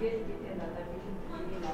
Gracias.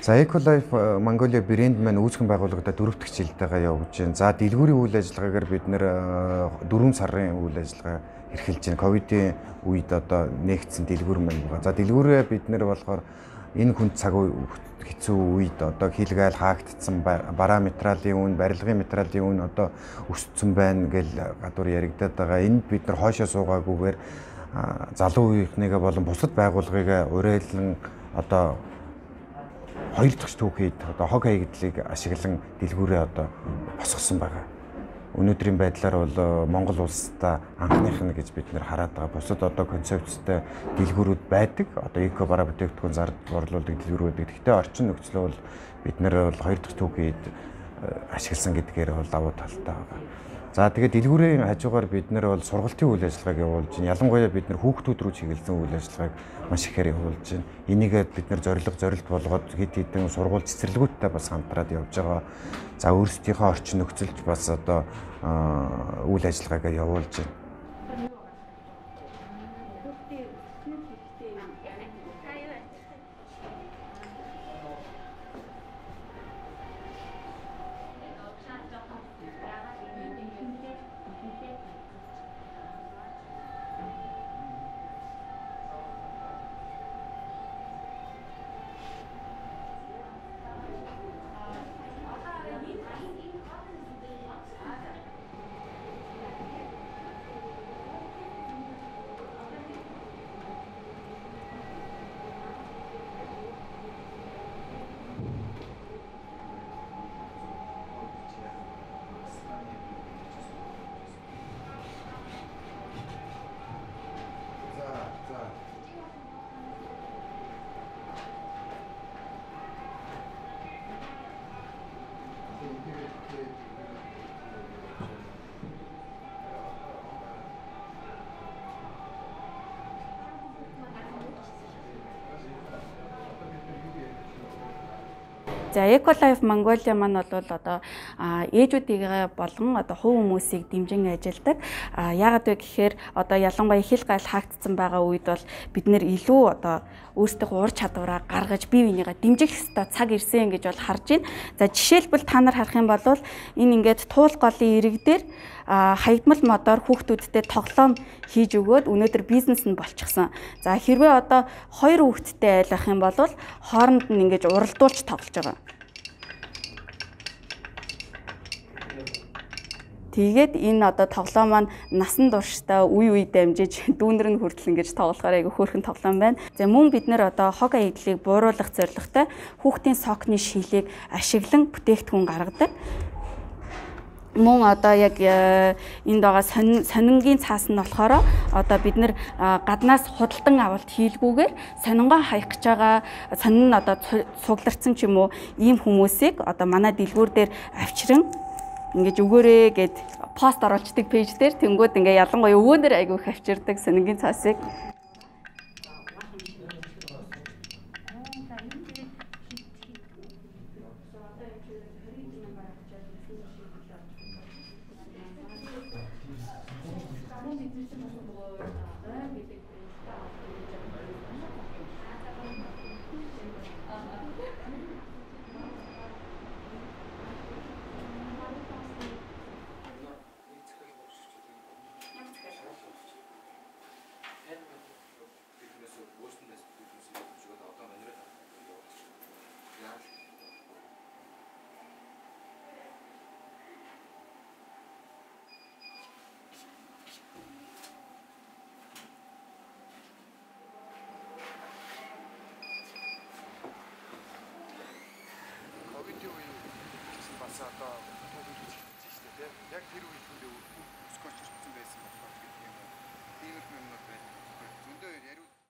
За Ecolife э, Mongolia брэнд маань үүсгэн байгуулагдаад дөрөв дэх жилдээ явж байна. За дэлгүүрийн үйл ажиллагаагаар бид нэр 4 сарын үйл ажиллагаа эрхэлж байна. Ковидын үед одоо нэгдсэн дэлгүүр маань байгаа. За дэлгүүрээ бид нэр болохоор энэ хүн цаг хэцүү үед одоо хилгээл хаагдсан параметралын үн, барилгын материалын үн одоо өссөн байна гэж гадуур яригадаад байгаа. Энд бид нар хойшоо суугаагүйгээр залуу үеийнхнийгээ болон бусад байгууллагыг уриалан одоо хоёр дахь түүхийд одоо хог хаягдлыг ашиглан дэлгүүрээ одоо босгосон байгаа. Өнөөдрийн байдлаар бол э, Монгол улстай анхных нь гэж бид нэр хараад байгаа. Бусад одоо концепцтэй дэлгүүрүүд байдаг. Одоо эко бараа бүтээгдэхүүн зард борлуулдаг дэлгүүрүүд байдаг. Гэхдээ орчин нөхцөл бол бид нэр бол хоёр дахь түүхийд ашигласан гэдгээр бол давуу талтай байгаа. За тэгээд дэлгүүрийн хажуугаар бид нэр бол сургалтын үйл ажиллагааг явуулж байна. Ялангуяа бид нэр хүүхдүүд рүү чиглэсэн үйл ажиллагааг маш ихээр явуулж байна. Энийгээ бид нэр зорилго зорилт болгоод хэд хэдэн сургууль цэцэрлэгүүдтэй бас хамтраад явж байгаа. За өөрсдийнхөө орчин нөхцөлд бас одоо үйл ажиллагаагаа явуулж байна. За Ecolife Mongolia маань бол одоо ээжүүдийг болон одоо хувь хүмүүсийг дэмжин ажилладаг. Яагаад вэ гэхээр одоо ялангуяа хил гайл хаагдсан байгаа үед бол бид нэр илүү одоо өөрсдийнхөө ур чадвараа гаргаж бие биенийгээ дэмжих хэвээр цаг ирсэн гэж бол харж байна. За жишээлбэл та нар харах юм бол энэ ингээд туул голын ирэг дээр хаягдмал модоор хүүхдүүдтэй тоглоом хийж өгөөд өнөөдөр бизнес нь болчихсон. За хэрвээ одоо хоёр хүүхэдтэй айлах юм бол хооронд нь ингэж уралдуулж тоглож байгаа. Тэгээд энэ одоо тоглоом маань насан туршдаа үе үе дамжиж дүүнэр нь хүртэл ингэж тоглохоор айгүй хөөрхөн тоглоом байна. За мөн бид нэр одоо хог аядлыг бууруулах зорилготой хүүхдийн сокны шилийг ашиглан бүтээгдэхүүн гаргадаг мөн одоо яг э, энд байгаа сонингийн цаас нь болохоор одоо бид нэр гаднаас худалдан авалт хийлгүүгээр сонингоо хаях гэж байгаа сонин нь одоо цугларсан ч юм уу ийм хүмүүсийг одоо манай дэлгүүр дээр авчран ингээд өгөөрэй гэд пост оруулцдаг пэйж дээр. Тэнгууд ингээд ялангуяа өвөөнөр айгүй их авчирдаг сонингийн цаасыг. Бас одоо хийж эхэлж шүү дээ. Яг тэр үед түрүү өсгөөч ирсэн байсан болохоор гэдэг юм. Тиймэрхүү юмнууд байна. Зөндөө яриуд